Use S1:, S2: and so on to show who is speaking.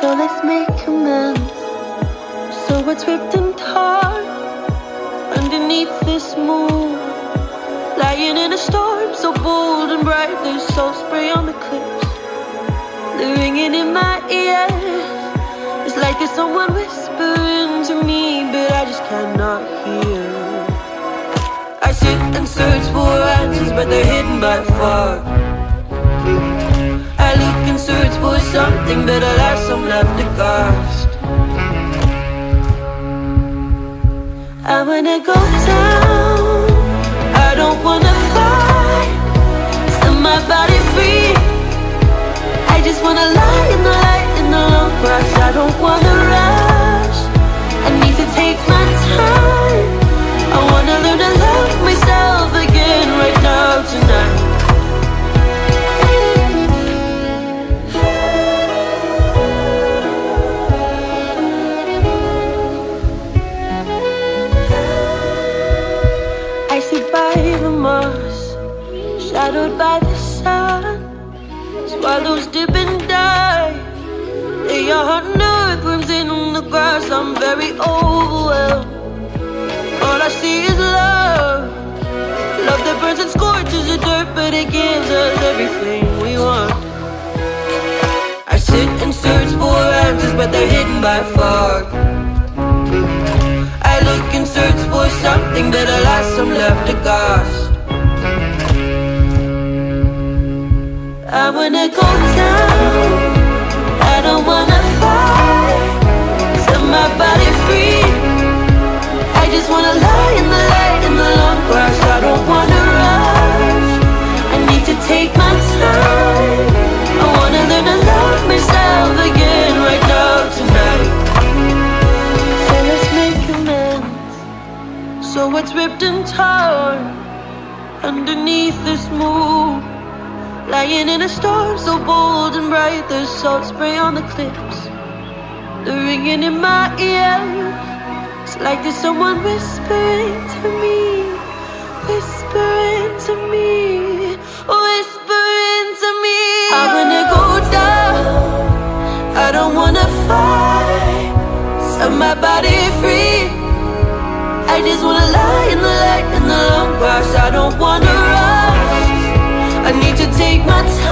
S1: So let's make amends. Sew what's ripped and torn underneath this moon? Lying in a storm so bold and bright, there's salt spray on the cliffs. The ringing in my ears. It's like there's someone whispering to me, but I just cannot hear. I sit and search for answers, but they're hidden by far. I look and search for something, but alas, Left aghast. I wanna go down. I don't wanna fight. Set my body free. I just wanna lie shadowed by the sun. Swallows dip and dive. They are hunting earthworms in the grass. I'm very overwhelmed. All I see is love. Love that burns and scorches the dirt, but it gives us everything we want. I sit and search for answers, but they're hidden by fog. I look and search for something, but alas, I'm left aghast. I wanna go down. I don't wanna fight. Set my body free. I just wanna lie in the light, in the long grass. I don't wanna rush. I need to take my time. I wanna learn to love myself again right now, tonight. So let's make amends. Sew what's ripped and torn underneath this moon? Lying in a storm so bold and bright, there's salt spray on the cliffs. The ringing in my ears. It's like there's someone whispering to me, whispering to me, whispering to me. I wanna go down. I don't wanna fight. Set my body free. I just wanna lie in the light in the long grass. I don't wanna take my time.